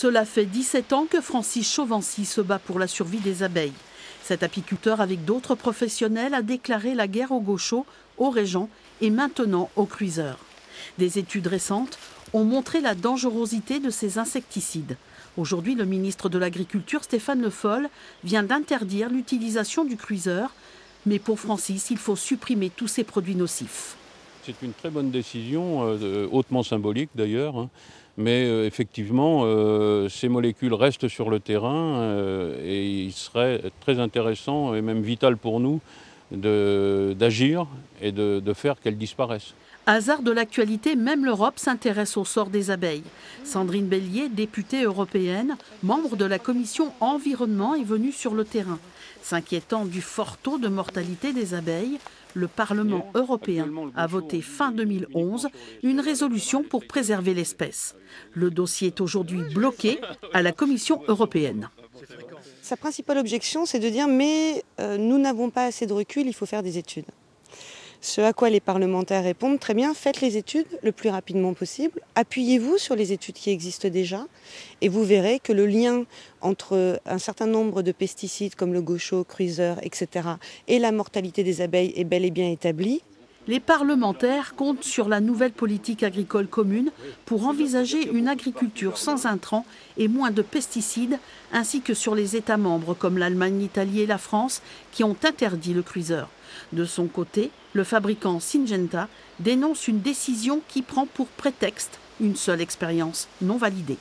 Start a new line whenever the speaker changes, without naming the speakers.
Cela fait 17 ans que Francis Chauvency se bat pour la survie des abeilles. Cet apiculteur, avec d'autres professionnels, a déclaré la guerre aux gauchos, aux régents et maintenant aux cruiseurs. Des études récentes ont montré la dangerosité de ces insecticides. Aujourd'hui, le ministre de l'Agriculture, Stéphane Le Foll, vient d'interdire l'utilisation du cruiseur. Mais pour Francis, il faut supprimer tous ces produits nocifs.
C'est une très bonne décision, euh, hautement symbolique d'ailleurs. Hein. Mais euh, effectivement, euh, ces molécules restent sur le terrain et il serait très intéressant et même vital pour nous d'agir et de, de faire qu'elles disparaissent.
Hasard de l'actualité, même l'Europe s'intéresse au sort des abeilles. Sandrine Bellier, députée européenne, membre de la commission environnement, est venue sur le terrain. S'inquiétant du fort taux de mortalité des abeilles, le Parlement européen a voté fin 2011 une résolution pour préserver l'espèce. Le dossier est aujourd'hui bloqué à la Commission européenne.
Sa principale objection, c'est de dire mais euh, nous n'avons pas assez de recul, il faut faire des études. Ce à quoi les parlementaires répondent très bien, faites les études le plus rapidement possible, appuyez-vous sur les études qui existent déjà, et vous verrez que le lien entre un certain nombre de pesticides comme le gaucho, cruiser, etc., et la mortalité des abeilles est bel et bien établi.
Les parlementaires comptent sur la nouvelle politique agricole commune pour envisager une agriculture sans intrants et moins de pesticides, ainsi que sur les États membres comme l'Allemagne, l'Italie et la France qui ont interdit le cruiser. De son côté, le fabricant Syngenta dénonce une décision qui prend pour prétexte une seule expérience non validée.